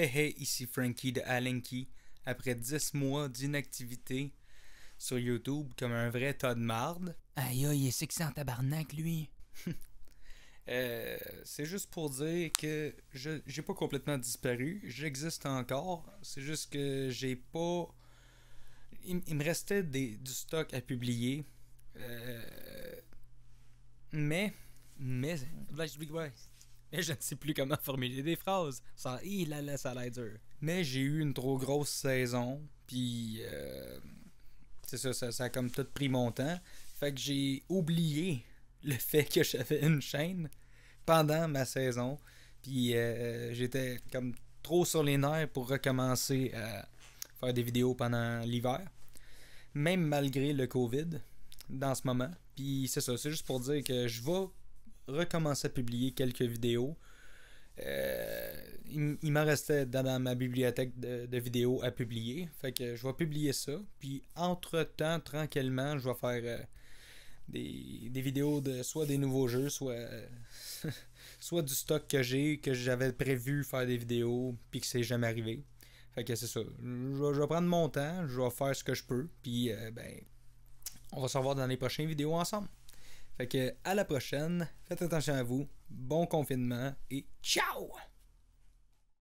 Hey hey, ici Frankie de Alenki. Après 10 mois d'inactivité sur YouTube comme un vrai tas de marde, Aïe aïe, il est sexy en tabarnak, lui. euh, c'est juste pour dire que je j'ai pas complètement disparu. J'existe encore. C'est juste que j'ai pas. Il, il me restait des, du stock à publier. Euh, mais. Mais. Mais je ne sais plus comment formuler des phrases. Ça, là, là, ça a l'air dur. Mais j'ai eu une trop grosse saison. Puis. euh, c'est ça, ça, ça a comme tout pris mon temps. Fait que j'ai oublié le fait que j'avais une chaîne pendant ma saison. Puis euh, j'étais comme trop sur les nerfs pour recommencer à faire des vidéos pendant l'hiver. Même malgré le COVID dans ce moment. Puis c'est ça, c'est juste pour dire que je vais recommencer à publier quelques vidéos. Euh, il, m'en restait dans, ma bibliothèque de, vidéos à publier. Fait que je vais publier ça. Puis entre-temps, tranquillement, je vais faire euh, des, vidéos de soit des nouveaux jeux, soit, soit du stock que j'ai, que j'avais prévu faire des vidéos, puis que c'est jamais arrivé. Fait que c'est ça. Je, vais- je vais prendre mon temps, je vais faire ce que je peux, puis euh, ben, on va se revoir dans les prochaines vidéos ensemble. Fait que à la prochaine, faites attention à vous, bon confinement et ciao!